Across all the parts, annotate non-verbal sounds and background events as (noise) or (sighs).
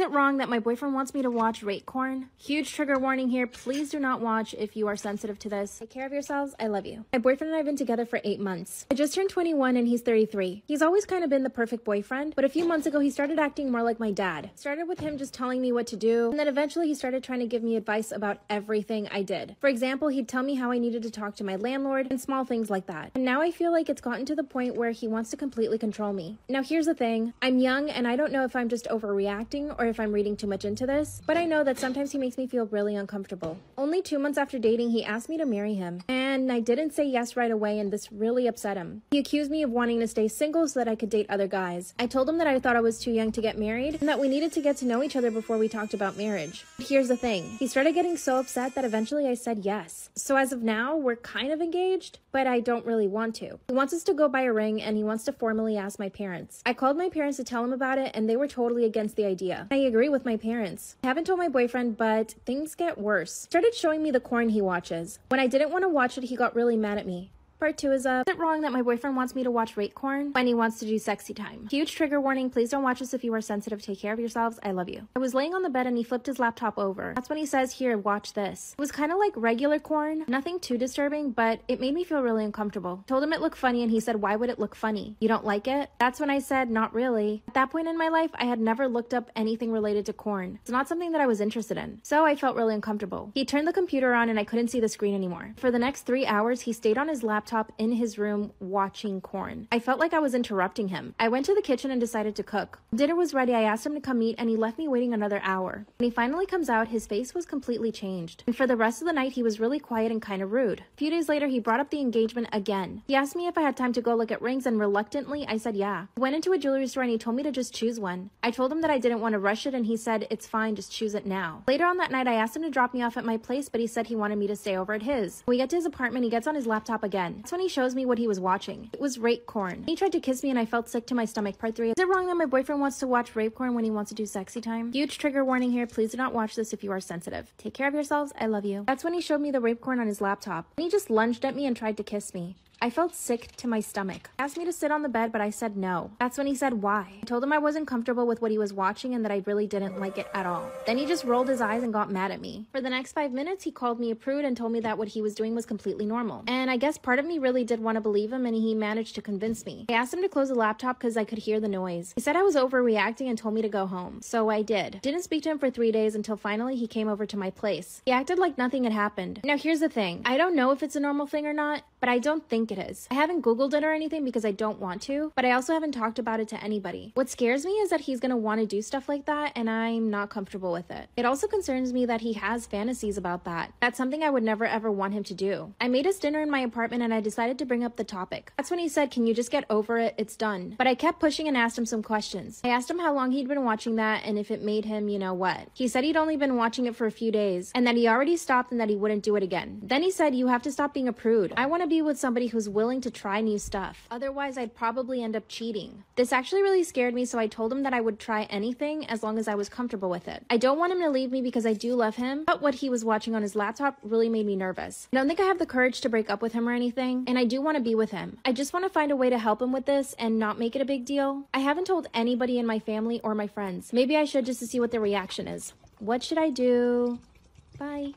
Is it wrong that my boyfriend wants me to watch Rate Corn? Huge trigger warning here. Please do not watch if you are sensitive to this. Take care of yourselves. I love you. My boyfriend and I have been together for eight months. I just turned 21 and he's 33. He's always kind of been the perfect boyfriend, but a few months ago he started acting more like my dad. Started with him just telling me what to do, and then eventually he started trying to give me advice about everything I did. For example, he'd tell me how I needed to talk to my landlord and small things like that. And now I feel like it's gotten to the point where he wants to completely control me. Now here's the thing. I'm young and I don't know if I'm just overreacting or if I'm reading too much into this, but I know that sometimes he makes me feel really uncomfortable. Only two months after dating, he asked me to marry him, and I didn't say yes right away, and this really upset him. He accused me of wanting to stay single so that I could date other guys. I told him that I thought I was too young to get married and that we needed to get to know each other before we talked about marriage. But here's the thing he started getting so upset that eventually I said yes. So as of now, we're kind of engaged, but I don't really want to. He wants us to go buy a ring and he wants to formally ask my parents. I called my parents to tell him about it, and they were totally against the idea. I agree with my parents. I haven't told my boyfriend, but things get worse. Started showing me the corn he watches. When I didn't want to watch it, he got really mad at me. Part two is uh, is it wrong that my boyfriend wants me to watch rate corn when he wants to do sexy time? Huge trigger warning. Please don't watch this if you are sensitive. Take care of yourselves. I love you. I was laying on the bed and he flipped his laptop over. That's when he says, Here, watch this. It was kind of like regular corn. Nothing too disturbing, but it made me feel really uncomfortable. Told him it looked funny and he said, Why would it look funny? You don't like it? That's when I said, Not really. At that point in my life, I had never looked up anything related to corn. It's not something that I was interested in. So I felt really uncomfortable. He turned the computer on and I couldn't see the screen anymore. For the next three hours, he stayed on his laptop in his room watching corn. I felt like I was interrupting him. I went to the kitchen and decided to cook. Dinner was ready. I asked him to come eat and he left me waiting another hour. When he finally comes out, his face was completely changed. And for the rest of the night, he was really quiet and kind of rude. A few days later, he brought up the engagement again. He asked me if I had time to go look at rings and reluctantly, I said yeah. Went into a jewelry store and he told me to just choose one. I told him that I didn't want to rush it and he said, it's fine, just choose it now. Later on that night, I asked him to drop me off at my place, but he said he wanted me to stay over at his. When we get to his apartment, he gets on his laptop again. That's when he shows me what he was watching. It was rape corn. He tried to kiss me and I felt sick to my stomach. Part 3. Is it wrong that my boyfriend wants to watch rape corn when he wants to do sexy time? Huge trigger warning here. Please do not watch this if you are sensitive. Take care of yourselves. I love you. That's when he showed me the rape corn on his laptop. And he just lunged at me and tried to kiss me. I felt sick to my stomach. He asked me to sit on the bed, but I said no. That's when he said why. I told him I wasn't comfortable with what he was watching and that I really didn't like it at all. Then he just rolled his eyes and got mad at me. For the next five minutes, he called me a prude and told me that what he was doing was completely normal. And I guess part of me really did want to believe him and he managed to convince me. I asked him to close the laptop because I could hear the noise. He said I was overreacting and told me to go home. So I did. Didn't speak to him for three days until finally he came over to my place. He acted like nothing had happened. Now here's the thing. I don't know if it's a normal thing or not, but I don't think it is. I haven't Googled it or anything because I don't want to, but I also haven't talked about it to anybody. What scares me is that he's gonna want to do stuff like that, and I'm not comfortable with it. It also concerns me that he has fantasies about that. That's something I would never ever want him to do. I made us dinner in my apartment and I decided to bring up the topic. That's when he said, Can you just get over it? It's done. But I kept pushing and asked him some questions. I asked him how long he'd been watching that and if it made him, you know what. He said he'd only been watching it for a few days and that he already stopped and that he wouldn't do it again. Then he said, You have to stop being a prude. I want to be with somebody who's willing to try new stuff. Otherwise, I'd probably end up cheating. This actually really scared me, so I told him that I would try anything as long as I was comfortable with it. I don't want him to leave me because I do love him, but what he was watching on his laptop really made me nervous. I don't think I have the courage to break up with him or anything, and I do want to be with him. I just want to find a way to help him with this and not make it a big deal. I haven't told anybody in my family or my friends. Maybe I should just to see what their reaction is. What should I do? Bye.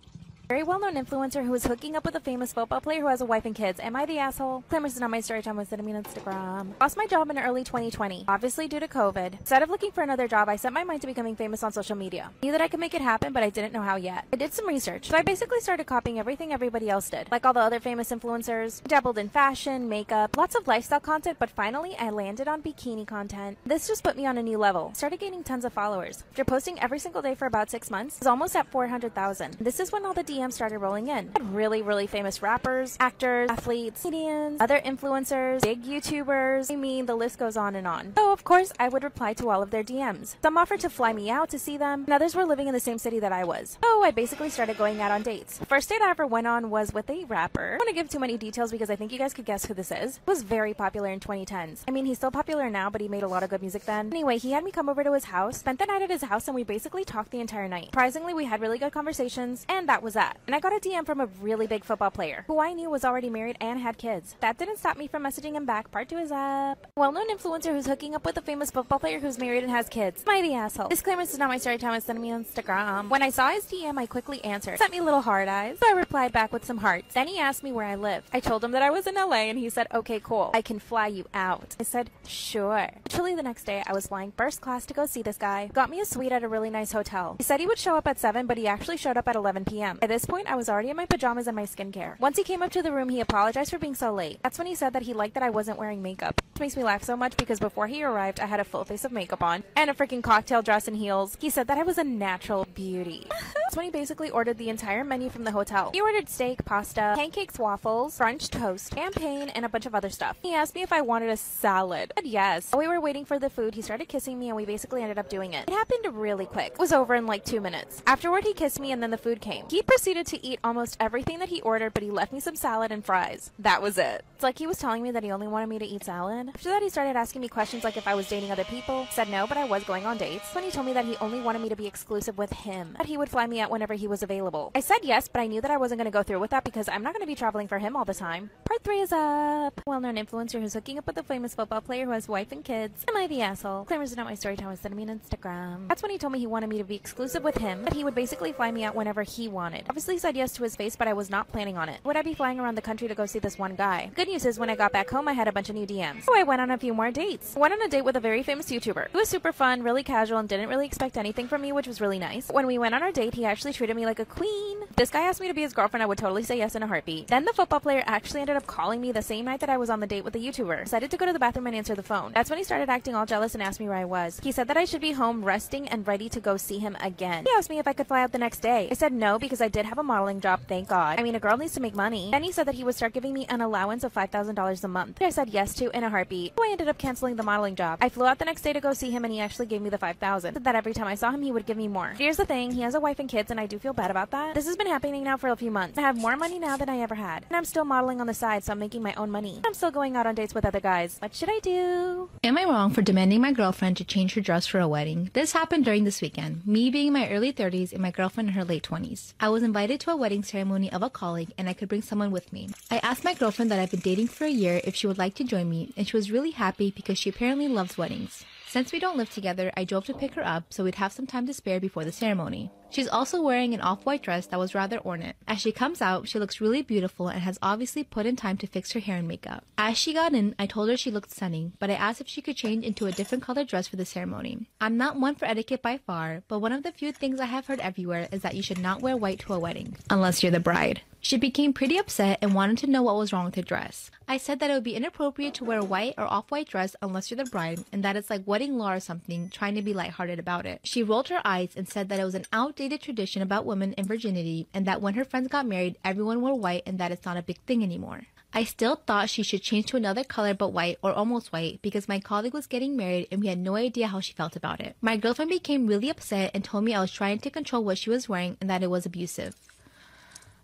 Very well-known influencer who is hooking up with a famous football player who has a wife and kids. Am I the asshole? Claimers is not my story time with sending me on Instagram. Lost my job in early 2020, obviously due to COVID. Instead of looking for another job, I set my mind to becoming famous on social media. Knew that I could make it happen, but I didn't know how yet. I did some research, so I basically started copying everything everybody else did, like all the other famous influencers. Dabbled in fashion, makeup, lots of lifestyle content, but finally I landed on bikini content. This just put me on a new level. Started gaining tons of followers. After posting every single day for about six months, I was almost at 400,000. This is when all the DMs started rolling in. Really, really famous rappers, actors, athletes, comedians, other influencers, big YouTubers. I mean, the list goes on and on. So, of course, I would reply to all of their DMs. Some offered to fly me out to see them, and others were living in the same city that I was. So, I basically started going out on dates. First date I ever went on was with a rapper. I don't want to give too many details because I think you guys could guess who this is. He was very popular in 2010s. I mean, he's still popular now, but he made a lot of good music then. Anyway, he had me come over to his house, spent the night at his house, and we basically talked the entire night. Surprisingly, we had really good conversations, and that was that. That. And I got a DM from a really big football player who I knew was already married and had kids. That didn't stop me from messaging him back. Part two is up. Well known influencer who's hooking up with a famous football player who's married and has kids. I the asshole? Disclaimer this is not my story time, it's sending me on Instagram. When I saw his DM, I quickly answered. Sent me little hard eyes. So I replied back with some hearts. Then he asked me where I lived. I told him that I was in LA and he said, okay, cool. I can fly you out. I said, sure. Actually, the next day I was flying first class to go see this guy. Got me a suite at a really nice hotel. He said he would show up at 7, but he actually showed up at 11 p.m. At this point, I was already in my pajamas and my skincare. Once he came up to the room, he apologized for being so late. That's when he said that he liked that I wasn't wearing makeup. This makes me laugh so much because before he arrived, I had a full face of makeup on and a freaking cocktail dress and heels. He said that I was a natural beauty. (laughs) That's when he basically ordered the entire menu from the hotel. He ordered steak, pasta, pancakes, waffles, French toast, champagne, and a bunch of other stuff. He asked me if I wanted a salad. I said yes. While we were waiting for the food, he started kissing me and we basically ended up doing it. It happened really quick. It was over in like two minutes. Afterward, he kissed me and then the food came. He proceeded to eat almost everything that he ordered, but he left me some salad and fries. That was it. It's like he was telling me that he only wanted me to eat salad. After that, he started asking me questions like if I was dating other people. Said no, but I was going on dates. When he told me that he only wanted me to be exclusive with him, that he would fly me out whenever he was available. I said yes, but I knew that I wasn't going to go through with that because I'm not going to be traveling for him all the time. Part 3 is up. Well-known influencer who's hooking up with a famous football player who has wife and kids. Am I the asshole? Claimers are not my story time sending me an Instagram. That's when he told me he wanted me to be exclusive with him, that he would basically fly me out whenever he wanted. Obviously said yes to his face, but I was not planning on it. Would I be flying around the country to go see this one guy? Good news is when I got back home, I had a bunch of new DMs. So I went on a few more dates. Went on a date with a very famous YouTuber. It was super fun, really casual, and didn't really expect anything from me, which was really nice. When we went on our date, he actually treated me like a queen. This guy asked me to be his girlfriend, I would totally say yes in a heartbeat. Then the football player actually ended up calling me the same night that I was on the date with the YouTuber. Decided to go to the bathroom and answer the phone. That's when he started acting all jealous and asked me where I was. He said that I should be home resting and ready to go see him again. He asked me if I could fly out the next day. I said no because I did have a modeling job, thank God. I mean, a girl needs to make money. Then he said that he would start giving me an allowance of $5,000 a month. I said yes to in a heartbeat. So I ended up canceling the modeling job. I flew out the next day to go see him and he actually gave me the 5000 Said that every time I saw him, he would give me more. Here's the thing, he has a wife and kids and I do feel bad about that. This has been happening now for a few months. I have more money now than I ever had. And I'm still modeling on the side, so I'm making my own money. I'm still going out on dates with other guys. What should I do? Am I wrong for demanding my girlfriend to change her dress for a wedding? This happened during this weekend, me being in my early 30s and my girlfriend in her late 20s. I was invited to a wedding ceremony of a colleague and I could bring someone with me. I asked my girlfriend that I've been dating for a year if she would like to join me, and she was really happy because she apparently loves weddings. Since we don't live together, I drove to pick her up so we'd have some time to spare before the ceremony. She's also wearing an off-white dress that was rather ornate. As she comes out, she looks really beautiful and has obviously put in time to fix her hair and makeup. As she got in, I told her she looked stunning, but I asked if she could change into a different colored dress for the ceremony. I'm not one for etiquette by far, but one of the few things I have heard everywhere is that you should not wear white to a wedding, unless you're the bride. She became pretty upset and wanted to know what was wrong with her dress. I said that it would be inappropriate to wear a white or off-white dress unless you're the bride, and that it's like wedding law or something, trying to be lighthearted about it. She rolled her eyes and said that it was an outdated tradition about women and virginity, and that when her friends got married, everyone wore white and that it's not a big thing anymore. I still thought she should change to another color but white or almost white because my colleague was getting married and we had no idea how she felt about it. My girlfriend became really upset and told me I was trying to control what she was wearing and that it was abusive.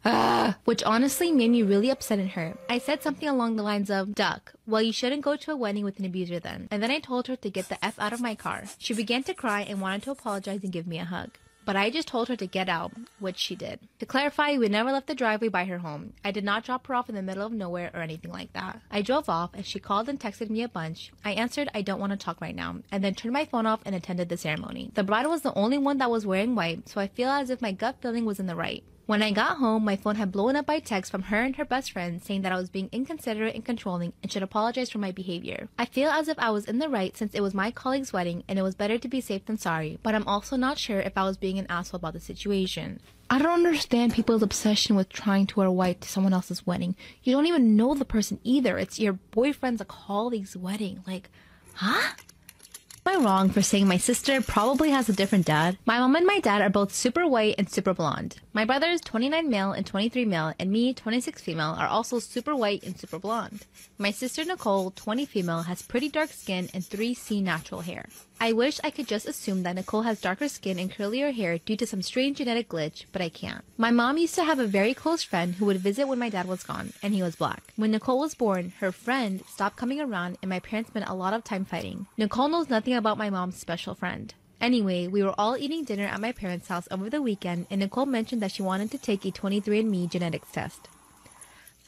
Ah, which honestly made me really upset and hurt. I said something along the lines of, Duck, well, you shouldn't go to a wedding with an abuser then. And then I told her to get the F out of my car. She began to cry and wanted to apologize and give me a hug. But I just told her to get out, which she did. To clarify, we never left the driveway by her home. I did not drop her off in the middle of nowhere or anything like that. I drove off and she called and texted me a bunch. I answered, I don't want to talk right now, and then turned my phone off and attended the ceremony. The bride was the only one that was wearing white, so I feel as if my gut feeling was in the right. When I got home, my phone had blown up by text from her and her best friend saying that I was being inconsiderate and controlling and should apologize for my behavior. I feel as if I was in the right since it was my colleague's wedding and it was better to be safe than sorry, but I'm also not sure if I was being an asshole about the situation. I don't understand people's obsession with trying to wear white to someone else's wedding. You don't even know the person either. It's your boyfriend's a colleague's wedding. Like, huh? I wrong for saying my sister probably has a different dad? My mom and my dad are both super white and super blonde. My brothers, 29 male and 23 male, and me, 26 female, are also super white and super blonde. My sister Nicole, 20 female, has pretty dark skin and 3C natural hair. I wish I could just assume that Nicole has darker skin and curlier hair due to some strange genetic glitch, but I can't. My mom used to have a very close friend who would visit when my dad was gone, and he was black. When Nicole was born, her friend stopped coming around and my parents spent a lot of time fighting. Nicole knows nothing about my mom's special friend. Anyway, we were all eating dinner at my parents' house over the weekend, and Nicole mentioned that she wanted to take a 23andMe genetics test.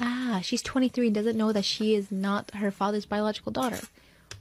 Ah, she's 23 and doesn't know that she is not her father's biological daughter.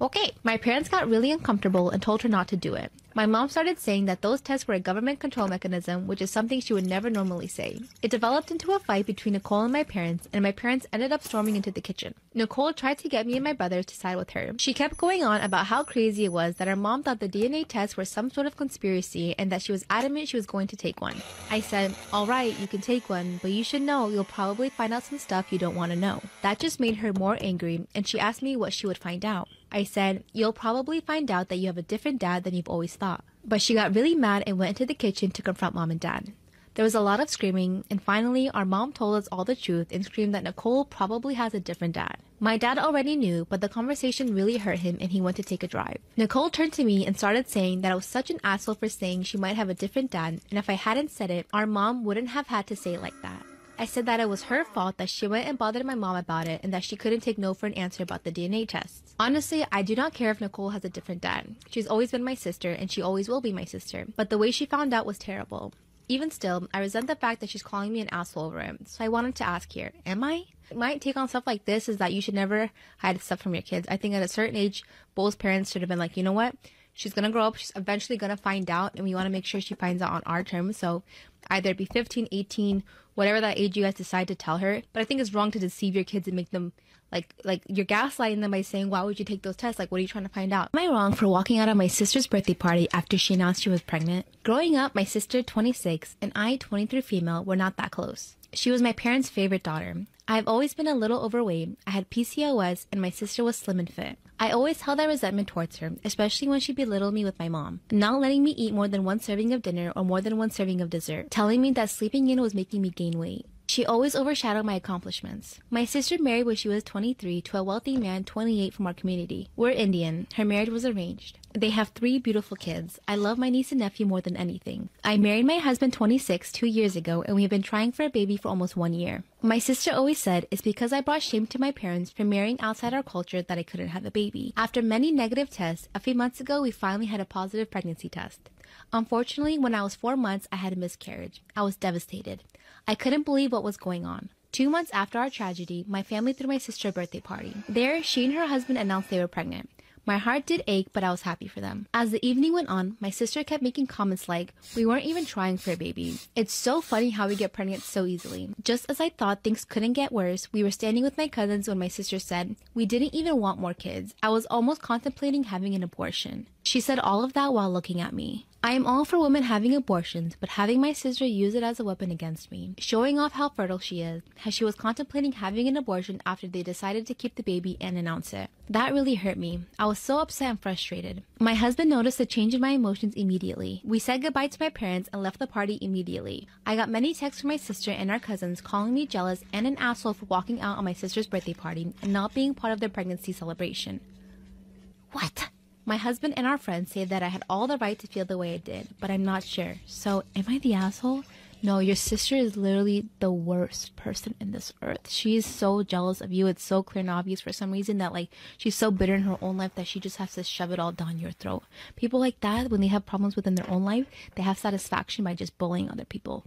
Okay, my parents got really uncomfortable and told her not to do it. My mom started saying that those tests were a government control mechanism, which is something she would never normally say. It developed into a fight between Nicole and my parents, and my parents ended up storming into the kitchen. Nicole tried to get me and my brothers to side with her. She kept going on about how crazy it was that her mom thought the DNA tests were some sort of conspiracy and that she was adamant she was going to take one. I said, Alright, you can take one, but you should know you'll probably find out some stuff you don't want to know. That just made her more angry, and she asked me what she would find out. I said, You'll probably find out that you have a different dad than you've always thought. But she got really mad and went into the kitchen to confront mom and dad. There was a lot of screaming, and finally, our mom told us all the truth and screamed that Nicole probably has a different dad. My dad already knew, but the conversation really hurt him and he went to take a drive. Nicole turned to me and started saying that I was such an asshole for saying she might have a different dad, and if I hadn't said it, our mom wouldn't have had to say it like that. I said that it was her fault that she went and bothered my mom about it and that she couldn't take no for an answer about the DNA tests. Honestly, I do not care if Nicole has a different dad. She's always been my sister and she always will be my sister. But the way she found out was terrible. Even still, I resent the fact that she's calling me an asshole over it. So I wanted to ask here, am I? My take on stuff like this is that you should never hide stuff from your kids. I think at a certain age, both parents should have been like, you know what? She's gonna grow up, she's eventually gonna find out, and we wanna make sure she finds out on our terms. So either be 15, 18, whatever that age you guys decide to tell her. But I think it's wrong to deceive your kids and make them like like you're gaslighting them by saying why would you take those tests? Like what are you trying to find out? Am i wrong for walking out of my sister's birthday party after she announced she was pregnant? Growing up my sister 26 and i 23 female were not that close. She was my parents favorite daughter. I've always been a little overweight. I had pcos and my sister was slim and fit I always held that resentment towards her, especially when she belittled me with my mom, not letting me eat more than one serving of dinner or more than one serving of dessert, telling me that sleeping in was making me gain weight. She always overshadowed my accomplishments. My sister married when she was 23 to a wealthy man 28 from our community. We're Indian. Her marriage was arranged. They have three beautiful kids. I love my niece and nephew more than anything. I married my husband 26 two years ago, and we have been trying for a baby for almost one year. My sister always said it's because I brought shame to my parents for marrying outside our culture that I couldn't have a baby. After many negative tests, a few months ago we finally had a positive pregnancy test. Unfortunately, when I was four months, I had a miscarriage. I was devastated. I couldn't believe what was going on. Two months after our tragedy, my family threw my sister a birthday party. There, she and her husband announced they were pregnant. My heart did ache, but I was happy for them. As the evening went on, my sister kept making comments like, We weren't even trying for a baby. It's so funny how we get pregnant so easily. Just as I thought things couldn't get worse, we were standing with my cousins when my sister said, We didn't even want more kids. I was almost contemplating having an abortion. She said all of that while looking at me. I am all for women having abortions, but having my sister use it as a weapon against me, showing off how fertile she is, as she was contemplating having an abortion after they decided to keep the baby and announce it. That really hurt me. I was so upset and frustrated. My husband noticed a change in my emotions immediately. We said goodbye to my parents and left the party immediately. I got many texts from my sister and our cousins calling me jealous and an asshole for walking out on my sister's birthday party and not being part of their pregnancy celebration. What? My husband and our friends say that I had all the right to feel the way I did, but I'm not sure. So, am I the asshole? No, your sister is literally the worst person in this earth. She is so jealous of you. It's so clear and obvious for some reason that, like, she's so bitter in her own life that she just has to shove it all down your throat. People like that, when they have problems within their own life, they have satisfaction by just bullying other people.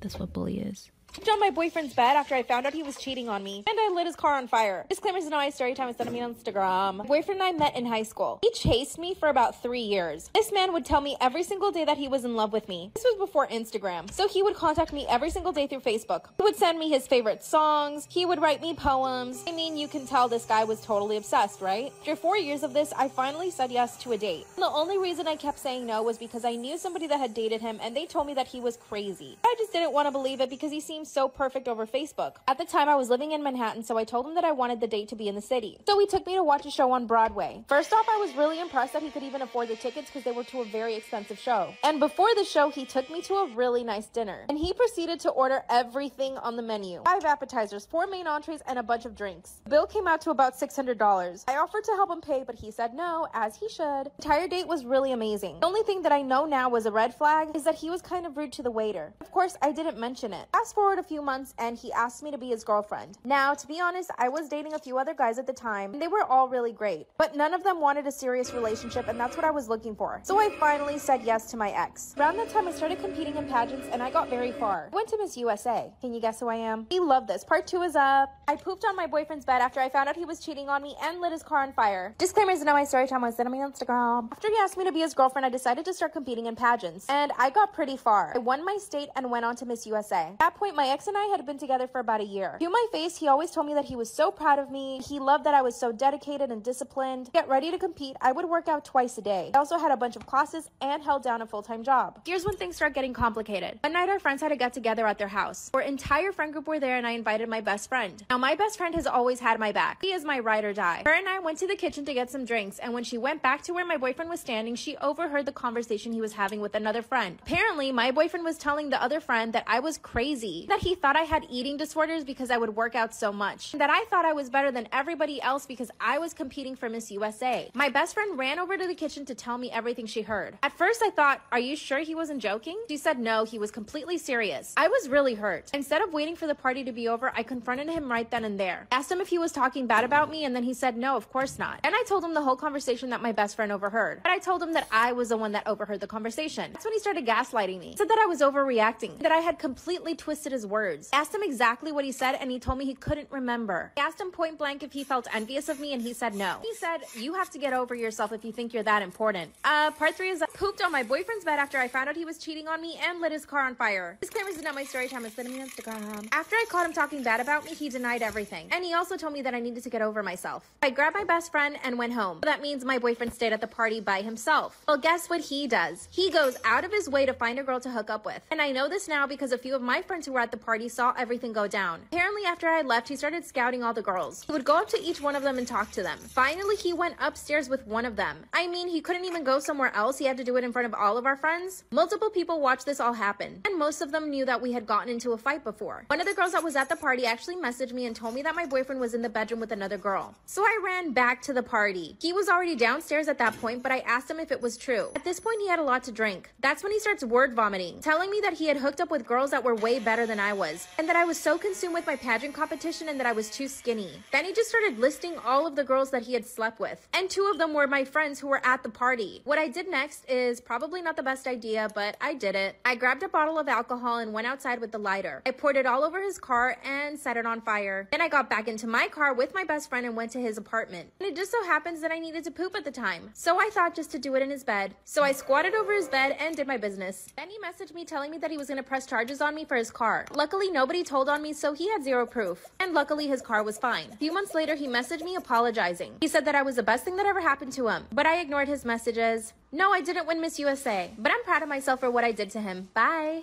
That's what bully is on my boyfriend's bed after I found out he was cheating on me, and I lit his car on fire. Disclaimers no story time instead of me on Instagram. My boyfriend and I met in high school. He chased me for about three years. This man would tell me every single day that he was in love with me. This was before Instagram, so he would contact me every single day through Facebook. He would send me his favorite songs. He would write me poems. I mean, you can tell this guy was totally obsessed, right? After four years of this, I finally said yes to a date. The only reason I kept saying no was because I knew somebody that had dated him, and they told me that he was crazy. I just didn't want to believe it because he seemed so perfect over Facebook. At the time, I was living in Manhattan, so I told him that I wanted the date to be in the city. So he took me to watch a show on Broadway. First off, I was really impressed that he could even afford the tickets because they were to a very expensive show. And before the show, he took me to a really nice dinner. And he proceeded to order everything on the menu. Five appetizers, four main entrees, and a bunch of drinks. The bill came out to about $600. I offered to help him pay, but he said no, as he should. The entire date was really amazing. The only thing that I know now was a red flag is that he was kind of rude to the waiter. Of course, I didn't mention it. Fast forward forward a few months and he asked me to be his girlfriend. Now, to be honest, I was dating a few other guys at the time and they were all really great, but none of them wanted a serious relationship and that's what I was looking for. So I finally said yes to my ex. Around that time, I started competing in pageants and I got very far. I went to Miss USA. Can you guess who I am? He loved this. Part two is up. I pooped on my boyfriend's bed after I found out he was cheating on me and lit his car on fire. Disclaimers in my story time was on Instagram. After he asked me to be his girlfriend, I decided to start competing in pageants and I got pretty far. I won my state and went on to Miss USA. At that point, my ex and I had been together for about a year. To my face, he always told me that he was so proud of me. He loved that I was so dedicated and disciplined. Get ready to compete, I would work out twice a day. I also had a bunch of classes and held down a full-time job. Here's when things start getting complicated. One night, our friends had a get together at their house. Our entire friend group were there, and I invited my best friend. Now, my best friend has always had my back. He is my ride or die. Her and I went to the kitchen to get some drinks, and when she went back to where my boyfriend was standing, she overheard the conversation he was having with another friend. Apparently, my boyfriend was telling the other friend that I was crazy, that he thought I had eating disorders because I would work out so much, that I thought I was better than everybody else because I was competing for Miss USA. My best friend ran over to the kitchen to tell me everything she heard. At first, I thought, Are you sure he wasn't joking? She said no, he was completely serious. I was really hurt. Instead of waiting for the party to be over, I confronted him right then and there. Asked him if he was talking bad about me, and then he said no, of course not. And I told him the whole conversation that my best friend overheard. But I told him that I was the one that overheard the conversation. That's when he started gaslighting me. Said that I was overreacting, that I had completely twisted his words. I asked him exactly what he said, and he told me he couldn't remember. I asked him point blank if he felt envious of me, and he said no. He said, You have to get over yourself if you think you're that important. Uh, part three is I pooped on my boyfriend's bed after I found out he was cheating on me and lit his car on fire. Disclaimers is not my story time. It's on Instagram. After I caught him talking bad about me, he denied everything. And he also told me that I needed to get over myself. I grabbed my best friend and went home. That means my boyfriend stayed at the party by himself. Well, guess what he does? He goes out of his way to find a girl to hook up with. And I know this now because a few of my friends who were at the party saw everything go down. Apparently, after I left, he started scouting all the girls. He would go up to each one of them and talk to them. Finally, he went upstairs with one of them. I mean, he couldn't even go somewhere else. He had to do it in front of all of our friends. Multiple people watched this all happen, and most of them knew that we had gotten into a fight before. One of the girls that was at the party actually messaged me and told me that my boyfriend was in the bedroom with another girl. So I ran back to the party. He was already downstairs at that point, but I asked him if it was true. At this point, he had a lot to drink. That's when he starts word vomiting, telling me that he had hooked up with girls that were way better than I was, and that I was so consumed with my pageant competition and that I was too skinny. Then he just started listing all of the girls that he had slept with, and two of them were my friends who were at the party. What I did next is probably not the best idea, but I did it. I grabbed a bottle of alcohol and went outside with the lighter. I poured it all over his car and set it on fire. Then I got back into my car with my best friend and went to his apartment. And it just so happens that I needed to poop at the time. So I thought just to do it in his bed. So I squatted over his bed and did my business. Then he messaged me telling me that he was going to press charges on me for his car. Luckily, nobody told on me, so he had zero proof. And luckily, his car was fine. A few months later, he messaged me apologizing. He said that I was the best thing that ever happened to him, but I ignored his messages. No, I didn't win Miss USA, but I'm proud of myself for what I did to him. Bye.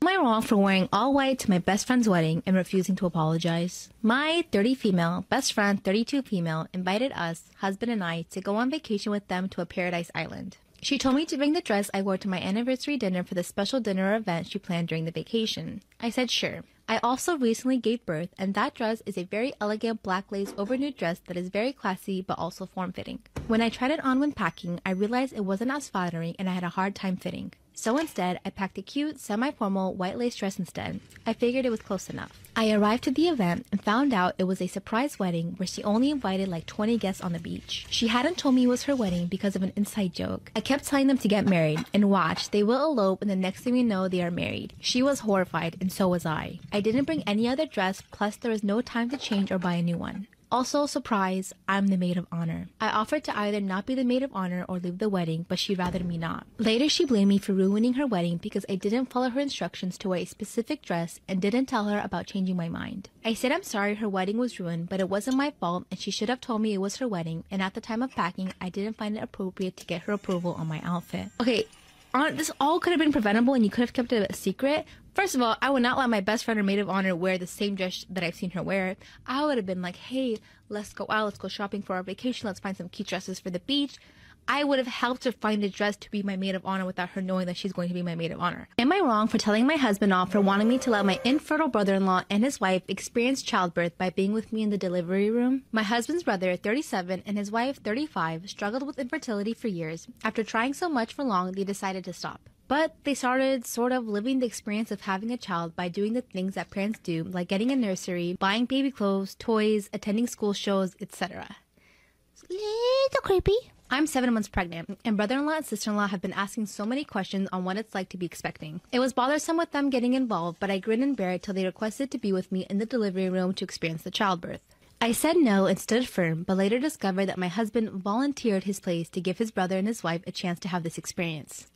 Am I wrong for wearing all white to my best friend's wedding and refusing to apologize? My 30 female, best friend 32 female, invited us, husband and I, to go on vacation with them to a paradise island. She told me to bring the dress I wore to my anniversary dinner for the special dinner event she planned during the vacation. I said sure. I also recently gave birth, and that dress is a very elegant black lace overnude dress that is very classy but also form fitting. When I tried it on when packing, I realized it wasn't as flattering and I had a hard time fitting. So instead, I packed a cute, semi formal white lace dress instead. I figured it was close enough. I arrived to the event and found out it was a surprise wedding where she only invited like 20 guests on the beach. She hadn't told me it was her wedding because of an inside joke. I kept telling them to get married and watch, they will elope and the next thing we know, they are married. She was horrified and so was I. I didn't bring any other dress, plus there was no time to change or buy a new one. Also, surprise, I'm the maid of honor. I offered to either not be the maid of honor or leave the wedding, but she'd rather me not. Later, she blamed me for ruining her wedding because I didn't follow her instructions to wear a specific dress and didn't tell her about changing my mind. I said I'm sorry her wedding was ruined, but it wasn't my fault and she should have told me it was her wedding, and at the time of packing, I didn't find it appropriate to get her approval on my outfit. Okay, on, this all could have been preventable and you could have kept it a secret. First of all, I would not let my best friend or maid of honor wear the same dress that I've seen her wear. I would have been like, hey, let's go out, let's go shopping for our vacation, let's find some cute dresses for the beach. I would have helped her find a dress to be my maid of honor without her knowing that she's going to be my maid of honor. Am I wrong for telling my husband off for wanting me to let my infertile brother in law and his wife experience childbirth by being with me in the delivery room? My husband's brother, 37, and his wife, 35, struggled with infertility for years. After trying so much for long, they decided to stop. But they started sort of living the experience of having a child by doing the things that parents do, like getting a nursery, buying baby clothes, toys, attending school shows, etc. It's a Little creepy. I'm seven months pregnant, and brother in law and sister in law have been asking so many questions on what it's like to be expecting. It was bothersome with them getting involved, but I grinned and bear it till they requested to be with me in the delivery room to experience the childbirth. I said no and stood firm, but later discovered that my husband volunteered his place to give his brother and his wife a chance to have this experience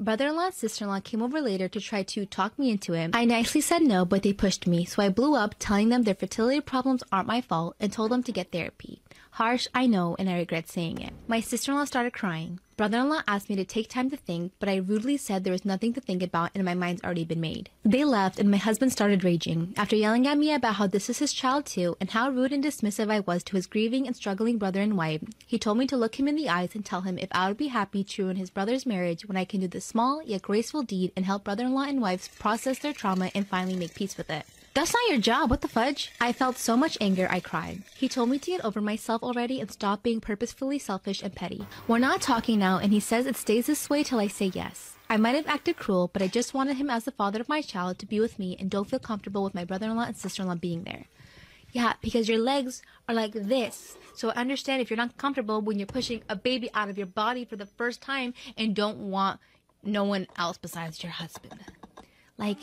brother in law and sister in law came over later to try to talk me into it. I nicely said no, but they pushed me, so I blew up, telling them their fertility problems aren't my fault and told them to get therapy. Harsh, I know, and I regret saying it. My sister in law started crying. Brother in law asked me to take time to think, but I rudely said there was nothing to think about and my mind's already been made. They left, and my husband started raging. After yelling at me about how this is his child too, and how rude and dismissive I was to his grieving and struggling brother and wife, he told me to look him in the eyes and tell him if I would be happy to ruin his brother's marriage when I can do this small yet graceful deed and help brother in law and wives process their trauma and finally make peace with it. That's not your job. What the fudge? I felt so much anger, I cried. He told me to get over myself already and stop being purposefully selfish and petty. We're not talking now, and he says it stays this way till I say yes. I might have acted cruel, but I just wanted him as the father of my child to be with me and don't feel comfortable with my brother in law and sister in law being there. Yeah, because your legs are like this. So I understand if you're not comfortable when you're pushing a baby out of your body for the first time and don't want no one else besides your husband. Like,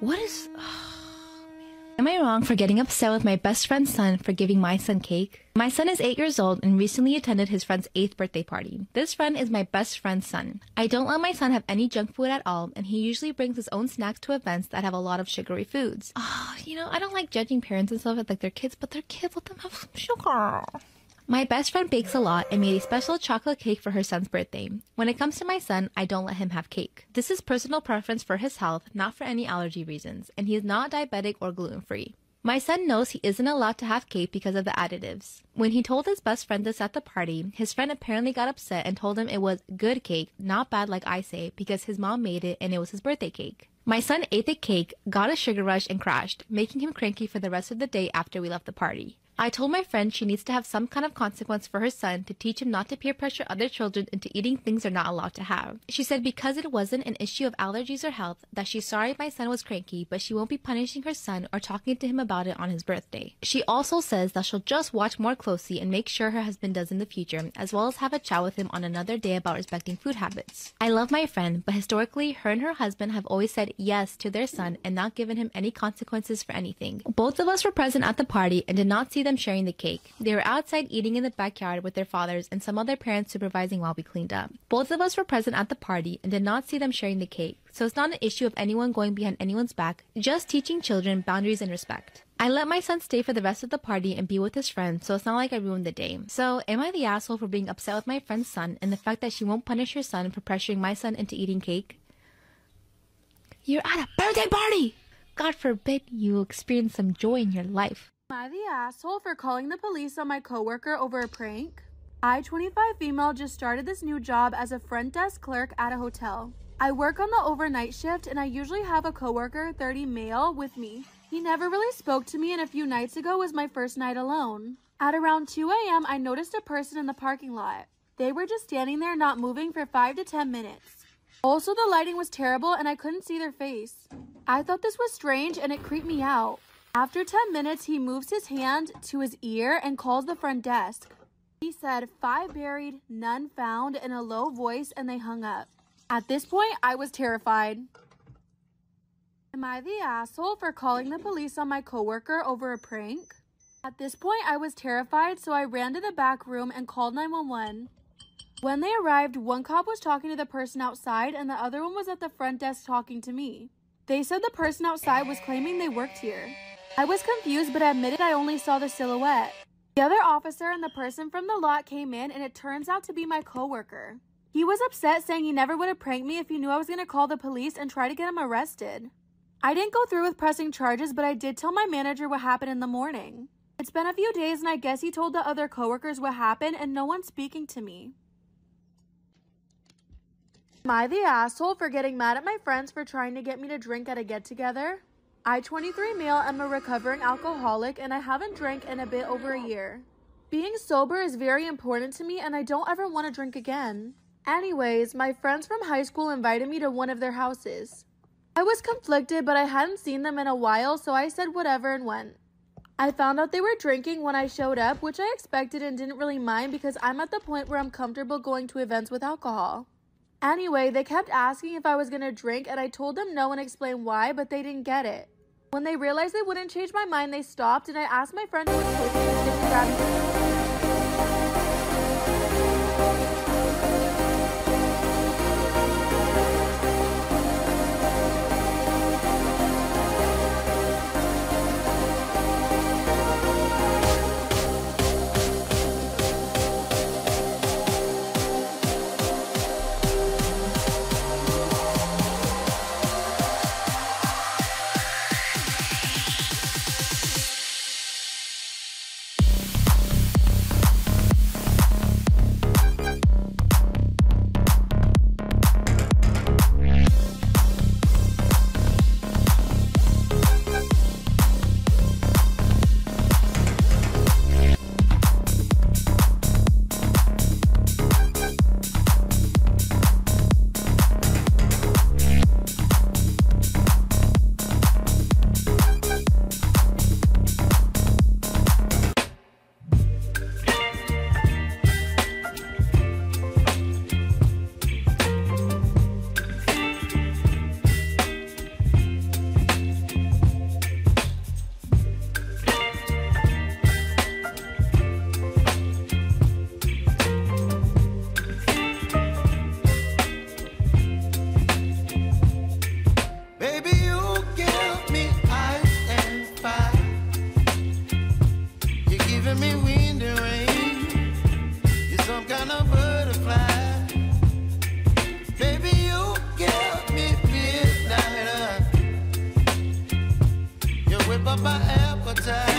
what is. (sighs) Oh. Am I wrong for getting upset with my best friend's son for giving my son cake? My son is 8 years old and recently attended his friend's 8th birthday party. This friend is my best friend's son. I don't let my son have any junk food at all, and he usually brings his own snacks to events that have a lot of sugary foods. Oh, you know, I don't like judging parents and stuff like their kids, but their kids let them have some sugar. My best friend bakes a lot and made a special chocolate cake for her son's birthday. When it comes to my son, I don't let him have cake. This is personal preference for his health, not for any allergy reasons, and he is not diabetic or gluten free. My son knows he isn't allowed to have cake because of the additives. When he told his best friend this at the party, his friend apparently got upset and told him it was good cake, not bad like I say, because his mom made it and it was his birthday cake. My son ate the cake, got a sugar rush, and crashed, making him cranky for the rest of the day after we left the party. I told my friend she needs to have some kind of consequence for her son to teach him not to peer pressure other children into eating things they're not allowed to have. She said because it wasn't an issue of allergies or health, that she's sorry my son was cranky, but she won't be punishing her son or talking to him about it on his birthday. She also says that she'll just watch more closely and make sure her husband does in the future, as well as have a chat with him on another day about respecting food habits. I love my friend, but historically, her and her husband have always said yes to their son and not given him any consequences for anything. Both of us were present at the party and did not see them sharing the cake. They were outside eating in the backyard with their fathers and some other parents supervising while we cleaned up. Both of us were present at the party and did not see them sharing the cake, so it's not an issue of anyone going behind anyone's back, just teaching children boundaries and respect. I let my son stay for the rest of the party and be with his friends, so it's not like I ruined the day. So, am I the asshole for being upset with my friend's son and the fact that she won't punish her son for pressuring my son into eating cake? You're at a birthday party! God forbid you experience some joy in your life. Am I the asshole for calling the police on my coworker over a prank? I, 25 female, just started this new job as a front desk clerk at a hotel. I work on the overnight shift and I usually have a coworker, 30 male, with me. He never really spoke to me and a few nights ago was my first night alone. At around 2 a.m., I noticed a person in the parking lot. They were just standing there not moving for 5 to 10 minutes. Also, the lighting was terrible and I couldn't see their face. I thought this was strange and it creeped me out. After 10 minutes, he moves his hand to his ear and calls the front desk. He said, five buried, none found in a low voice, and they hung up. At this point, I was terrified. Am I the asshole for calling the police on my coworker over a prank? At this point, I was terrified, so I ran to the back room and called 911. When they arrived, one cop was talking to the person outside, and the other one was at the front desk talking to me. They said the person outside was claiming they worked here. I was confused, but admitted I only saw the silhouette. The other officer and the person from the lot came in, and it turns out to be my coworker. He was upset, saying he never would have pranked me if he knew I was going to call the police and try to get him arrested. I didn't go through with pressing charges, but I did tell my manager what happened in the morning. It's been a few days, and I guess he told the other coworkers what happened, and no one's speaking to me. Am I the asshole for getting mad at my friends for trying to get me to drink at a get together? I, 23 male, am a recovering alcoholic and I haven't drank in a bit over a year. Being sober is very important to me and I don't ever want to drink again. Anyways, my friends from high school invited me to one of their houses. I was conflicted, but I hadn't seen them in a while, so I said whatever and went. I found out they were drinking when I showed up, which I expected and didn't really mind because I'm at the point where I'm comfortable going to events with alcohol. Anyway, they kept asking if I was gonna drink, and I told them no and explained why, but they didn't get it. When they realized they wouldn't change my mind, they stopped, and I asked my friend who was she could grab me. Appetite.